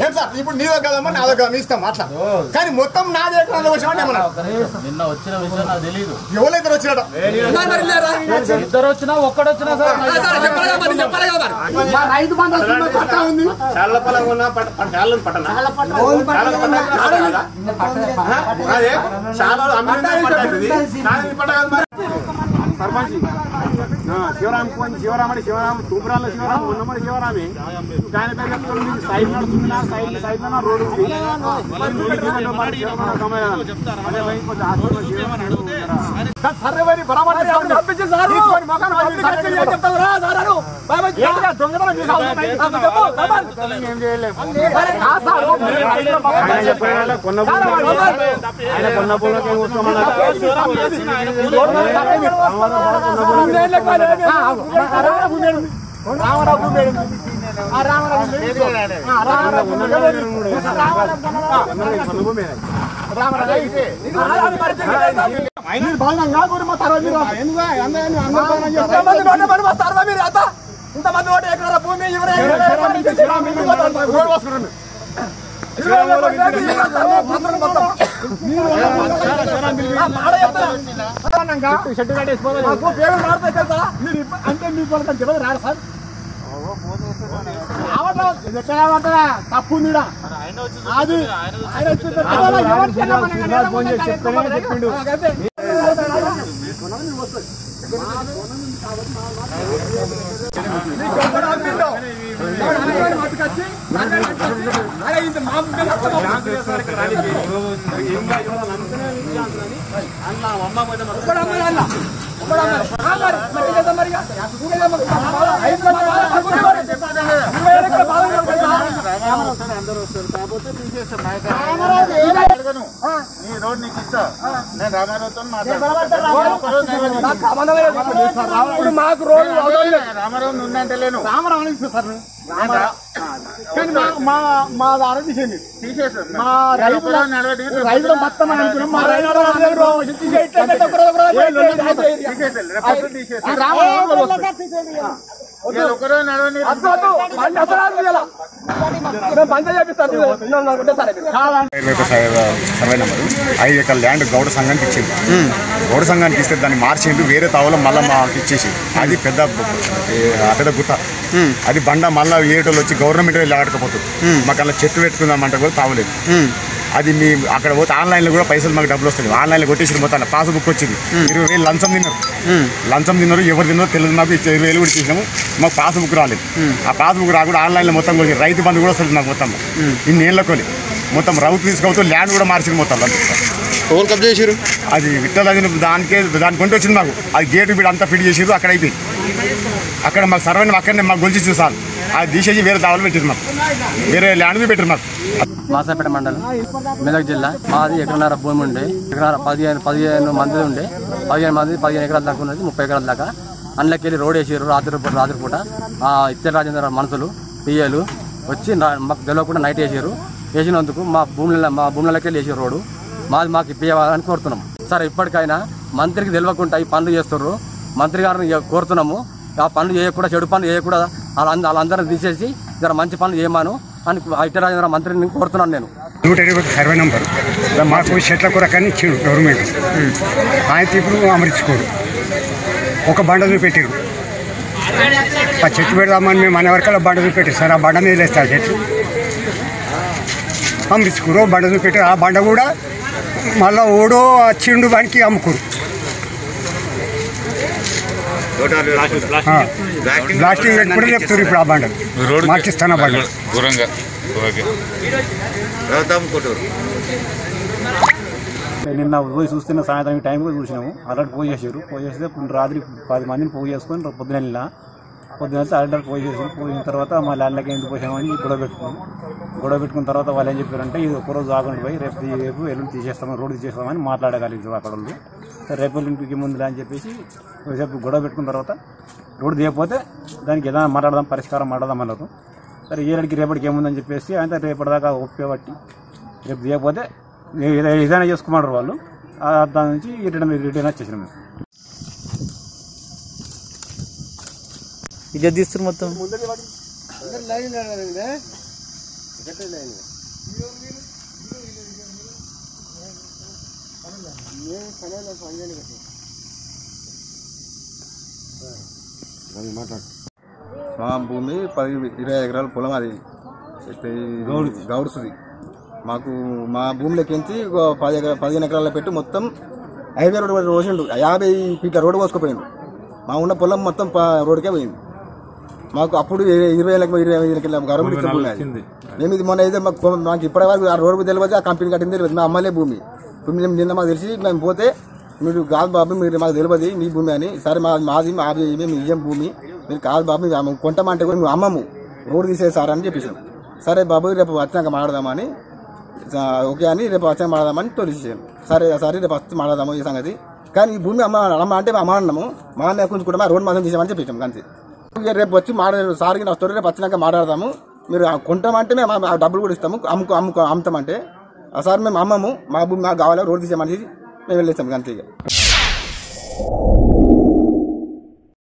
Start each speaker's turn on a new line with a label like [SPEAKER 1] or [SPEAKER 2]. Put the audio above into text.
[SPEAKER 1] ఏం సార్? ఇప్పుడు నీదో కదమ్మా నాదో కదా మీ ఇష్టం అట్లా కానీ మొత్తం వచ్చామని ఏమన్నా.
[SPEAKER 2] నిన్న వచ్చిన విషయం నాకు తెలియదు
[SPEAKER 1] ఎవరైతే వచ్చినట్టు
[SPEAKER 2] ఇద్దరు? వచ్చినా ఒక్కడొచ్చినా
[SPEAKER 3] చాలా. సర్పంచ్. ఆ, శివరాం పోయింది శివరామని శివరాం తూపురాల శివరాం ఉన్నమని శివరామే దాని పేరు చెప్తాను మీకు సైడ్ నడుస్తుంది నా సైడ్ సైడ్ నా రోడ్డు ఉంది. మరి రోడ్డు కింద ఆయన
[SPEAKER 1] కాకూడదు మా తర్వాత మీరు ఎందుకు అందరూ ఇంతమంది మా తర్వాత మీరు అంతా ఇంతమంది భూమి ఎవరు రోడ్ షెడ్ కట్టేసిపోవాలి పేరు మారుతాయి కదా మీరు అంటే మీ పని చెప్పదు రాడు సార్ తప్పు అది
[SPEAKER 3] చెప్పిండు. నీ రోడ్ నీకు ఇస్తా నేను రామారావుతో మాట్లాడతాను
[SPEAKER 1] మాకు రోజు
[SPEAKER 3] రామారావు ఉందంటే లేను.
[SPEAKER 1] రామరావు సార్. కానీ మా మా మా దారం తీసేయండి. మా రైతుల రైతులు మొత్తం అని అనుకున్నాం. మా రైతులు
[SPEAKER 4] సర్వే నెంబరు. ఐదు ఎకరాల ల్యాండ్ గౌడ సంఘానికి ఇచ్చింది గౌడ సంఘానికి ఇస్తే దాన్ని మార్చిండు వేరే తావులో మళ్ళీ మాకు ఇచ్చేసి. అది పెద్ద పెద్ద గుట్ట. అది బండ మళ్ళీ ఏటోళ్ళు వచ్చి గవర్నమెంట్ వెళ్ళి ఆడకపోతుంది మాకు అలా చెట్టు పెట్టుకుందామంటే కూడా తావలేదు. అది మీ అక్కడ పోతే ఆన్లైన్లో కూడా పైసలు మాకు డబ్బులు వస్తాయి. ఆన్లైన్లో కొట్టేసి మొత్తం పాస్బుక్ వచ్చింది. ఇరవై వేలు లంచం తిన్నారు. లంచం తిన్నారు ఎవరు తిన్నారో తెలియదు మాకు. ఇరవై వేలు కూడా ఇచ్చేసాము మాకు పాస్బుక్ రాలేదు. ఆ పాస్బుక్ రాకుండా ఆన్లైన్లో మొత్తం కొట్టి రైతు బంధు కూడా వస్తుంది మాకు మొత్తం. ఇన్ని ఏళ్ళ కొని మొత్తం రౌత్ తీసుకోవచ్చు ల్యాండ్ కూడా మార్చింది మొత్తం
[SPEAKER 5] ఎవరు కబ్జా చేసారు
[SPEAKER 4] అది విట్టలది దానికే దానికి కొంటే వచ్చింది మాకు. అది గేటు వీడు అంతా ఫిట్ చేసిరు అక్కడ అయిపోయింది. అక్కడ మాకు సర్వైన్ అక్కడనే మాకు గొలిచి సార్. అది తీసేసి వేరే దావలు పెట్టింది మాకు. వేరే ల్యాండ్ పెట్టారు మాకు.
[SPEAKER 2] మాసాపేట మండలం మెదక్ జిల్లా. మాది ఎకరన్నర భూమి ఉండే. ఎకరన్నర పదిహేను పదిహేను మంది ఉండే. పదిహేను మంది పదిహేను ఎకరాల దాకా ఉన్నది ముప్పై ఎకరాల దాకా. అందులోకి వెళ్ళి రోడ్ వేసారు రాత్రి పూట రాత్రి పూట. ఆ రాజేంద్ర మనుషులు పియ్యలు వచ్చి మాకు తెలియకుండా నైట్ వేసారు వేసినందుకు మా భూముల మా భూములకి వెళ్ళి వేసారు రోడ్డు. మాది మాకు ఇప్పించాలని కోరుతున్నాం. సరే ఇప్పటికైనా మంత్రికి తెలియకుండా ఈ పనులు చేస్తున్నారు మంత్రి గారిని కోరుతున్నాము. ఆ పనులు చేయకుండా చెడు పనులు చేయకుండా వాళ్ళంద వాళ్ళందరిని తీసేసి జర మంచి పనులు చేయమాను అని ఇతర రాజేంద్ర మంత్రిని కోరుతున్నాను నేను.
[SPEAKER 4] నూట ఇరవై సర్వే నెంబర్. మాకు చెట్ల కొరకని ఇచ్చిండు గవర్నమెంట్. ఆయన ఇప్పుడు అమరించుకోడు. ఒక బండ చూపెట్టారు. ఆ చెట్టు పెడదామని మేము అనే వరకల్లా బండ చూపెట్టారు. సార్ ఆ బండ మీద వేస్తారు చెట్లు అమరించుకోరు బండ చూపెట్టారు. ఆ బండ కూడా మళ్ళా ఓడో వచ్చిండు వానికి అమ్ముకోరు. బ్లాస్టింగ్ పెట్టుకుంటే చెప్తారు ఇప్పుడు ఆ బండ మార్చిస్తాను ఆ బండ
[SPEAKER 5] దూరంగా. ఓకే.
[SPEAKER 6] నిన్న పోయి చూస్తున్న సాయంత్రం ఈ టైంకి చూసినాము. అలర్ట్ పోయి చేసారు పోయి చేస్తే ఇప్పుడు రాత్రి పది మందిని పోయి చేసుకొని రేపు పొద్దున వెళ్ళిన. పొద్దున వెళ్తే అలర్ట్ పోయి చేసారు పోయిన తర్వాత మా ల్యాండ్లకి ఎందుకు పోసామని గొడవ పెట్టుకున్నాం. గొడవ పెట్టుకున్న తర్వాత వాళ్ళు ఏం చెప్పారంటే ఇది ఒకరోజు ఆగండి పోయి రేపు రేపు ఎల్లుండి తీసేస్తామని రోడ్డు తీసేస్తామని మాట్లాడగలిగారు అక్కడ రేపు ఎల్లుండికి ముందులే అని చెప్పేసి రేపు గొడవ పెట్టుకున్న తర్వాత రోడ్డు తీయకపోతే దానికి ఏదైనా మాట్లాడదాం పరిష్కారం మాట్లాడదాం అన్నారు. సరే ఏడాడికి రేపటికి ఏముందని చెప్పేసి ఆయన రేపటిదాకా ఒప్పేబట్టి రేపు తీయకపోతే ఏదైనా చేసుకోమన్నారు వాళ్ళు. ఆ దాని నుంచి రిటర్న్ రిటర్న్ వచ్చేసినాం మేము.
[SPEAKER 7] ఇజ్జత్ తీస్తారు మొత్తం? మా భూమి పది ఇరవై ఎకరాల పొలం అది. గౌడ్స్ది. మాకు మా భూమిలోకించి ఒక పది ఎకరా పదిహేను ఎకరాల్లో పెట్టి మొత్తం హైవే రోడ్ రోసిండు యాభై ఫీట్ల రోడ్డు పోసుకుపోయిండు. మా ఉన్న పొలం మొత్తం రోడ్డుకే పోయింది. మాకు అప్పుడు ఇరవై ఇరవై ఏళ్ళకి ఇరవై ఐదు గవర్నమెంట్. మేము ఇది మొన్న అయితే మాకు మాకు ఇప్పటి వరకు ఆ రోడ్డు తెలియదు ఆ కంపెనీ కట్టింది తెలియదు. మా అమ్మలే భూమి. ఇప్పుడు మేము నిన్న మాకు తెలిసి మేము పోతే మీరు కాదు బాబు మీరు మాకు తెలియదు మీ భూమి అని. సరే మా మాది మాది మేము ఇయ్యం భూమి. మీరు కాదు బాబు మేము అమ్మ- కొంటామంటే కూడా మేము అమ్మము. రోడ్డు తీసేసారు అని చెప్పేసాం. సరే బాబు రేపు వచ్చినాక మాట్లాడదామని. ఓకే అని రేపు వచ్చాక మాట్లాడదామని తోలిసేసాను సరే సరే రేపు వచ్చి మాట్లాడదాము ఈ సంగతి. కానీ ఈ భూమి అమ్మ అమ్మ అంటే అమ్మ అన్నాము. మా అమ్మ కొంచెం రోడ్డు మాత్రం తీసామని చెప్పేసాం అంతే. రేపు వచ్చి మాట్లాడారు సార్కి నా రేపు వచ్చినాక మాట్లాడదాము. మీరు కొంటామంటే మేము డబ్బులు కూడా ఇస్తాము. అమ్ముకు అమ్ముకు అమ్ముతామంటే. సార్ మేము అమ్మము మా భూమి మాకు కావాలి రోడ్డు తీసామని మేము వెళ్ళేస్తాం అంతే ఇక